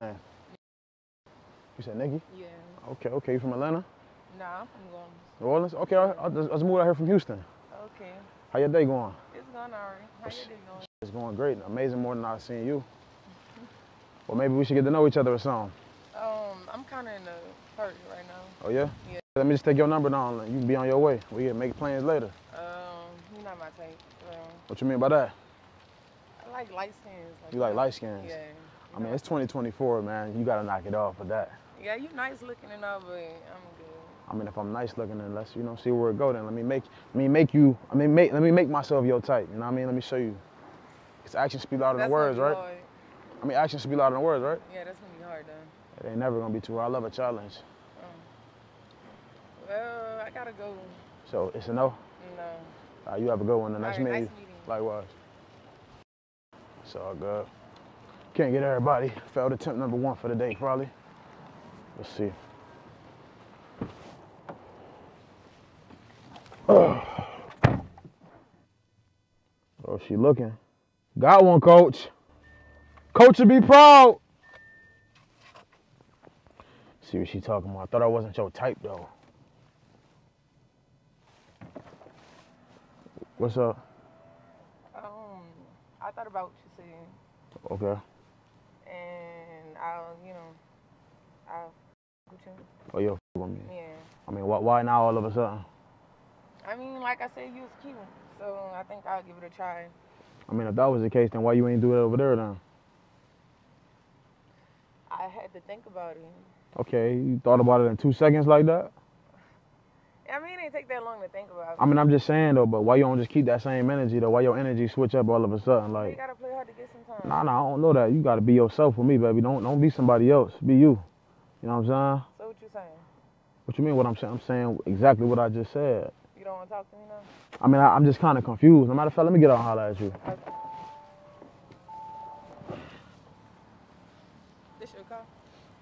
name? You said Nikki? Yeah. Okay, okay. You from Atlanta? Nah, I'm from Guam. New Orleans? Okay, I, I, just, I just moved out here from Houston. Okay. How your day going? It's going alright. How Yes. your day going? It's going great. Amazing more than I've seen you. Well, maybe we should get to know each other or something. Um, I'm kind of in a hurry right now. Oh, yeah? Yeah. Let me just take your number down. and You can be on your way. We can make plans later. Um, you're not my type. Um, What you mean by that? I like light skins. Like You like that. light skins? Yeah. I mean, it's 2024, man. You gotta knock it off for that. Yeah, you nice looking and all, but I'm good. I mean, if I'm nice looking, then let's, you know, see where it go. Then let me make, let me make you. I mean, make, let me make myself your type. You know what I mean? Let me show you. Cause actions speak louder than words, right? hard. I mean, actions speak louder than words, right? Yeah, that's gonna be hard though. It ain't never gonna be too hard. I love a challenge. Well, I gotta go. So it's a no. No. Uh, you have a good one. The next right, meeting. nice meeting. Likewise. It's all good. Can't get everybody. Failed attempt number one for the day, probably. Let's see. Oh, she looking. Got one, coach. Coach would be proud. See what she talking about. I thought I wasn't your type though. What's up? Um, I thought about what you said, Okay. And I'll, you know, I'll with you. Oh, you're with me. Yeah. I mean, why, why now all of a sudden? I mean, like I said, you was cute, so I think I'll give it a try. I mean, if that was the case, then why you ain't do it over there then? I had to think about it. Okay, you thought about it in two seconds like that? I mean, it didn't take that long to think about it. I mean, I'm just saying though, but why you don't just keep that same energy though? Why your energy switch up all of a sudden? you Like, gotta play hard to get some time. nah, nah, I don't know that. You gotta be yourself with me, baby. Don't don't be somebody else. Be you. You know what I'm saying? So what you saying? What you mean? What I'm saying? I'm saying exactly what I just said. You don't want to talk to me now? I mean, I, I'm just kind of confused. No matter of fact, let me get out and holler at you. Okay. This your car?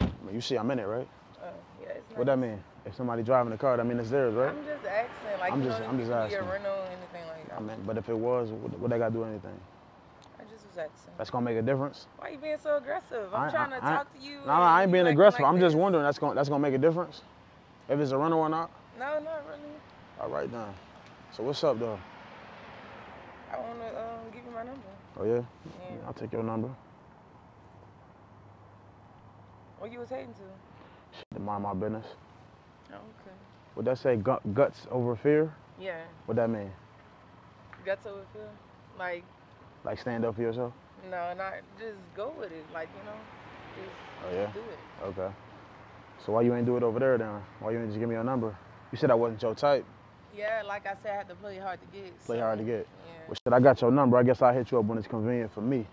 I mean, you see, I'm in it, right? Uh, yeah, it's nice. What that mean? If somebody driving the car, that mean it's theirs, right? I'm just asking, like, I'm you just- know, I'm just could be asking. a rental, anything like that. I mean, but if it was, what, what they got to do anything? I just was asking. That's gonna make a difference. Why are you being so aggressive? I'm I- trying to I- I- talk to you. No, no, I ain't being aggressive. like I'm just wondering that's gonna that's gonna make a difference. If it's a rental or not. No, not really. All right then. So what's up though? I want to um, give you my number. Oh yeah. Yeah. I'll take your number. Where you was heading to? Shit, mind my business. Oh, okay. Would that say gu- guts over fear? Yeah. What that mean? Guts over fear. Like, Like stand up for yourself? no, not just go with it. Like, you know, just Oh yeah. do it. Okay. So why you ain't do it over there then? Why you ain't just give me your number? You said I wasn't your type. Yeah, like I said, I had to play hard to get. Play so, hard to get. Yeah. Well, shit, I got your number. I guess I'll hit you up when it's convenient for me.